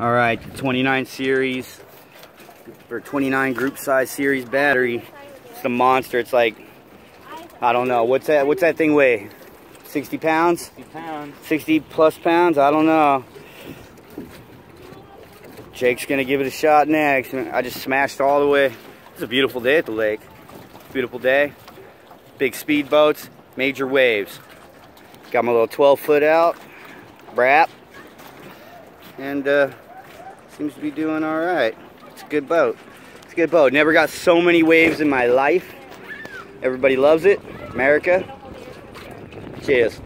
All right, 29 series or 29 group size series battery. It's a monster. It's like I don't know what's that. What's that thing weigh? 60 pounds? 60 pounds. 60 plus pounds? I don't know. Jake's gonna give it a shot next. I just smashed all the way. It's a beautiful day at the lake. Beautiful day. Big speed boats, major waves. Got my little 12 foot out, brap, and uh, seems to be doing all right. It's a good boat. It's a good boat. Never got so many waves in my life. Everybody loves it. America. Cheers.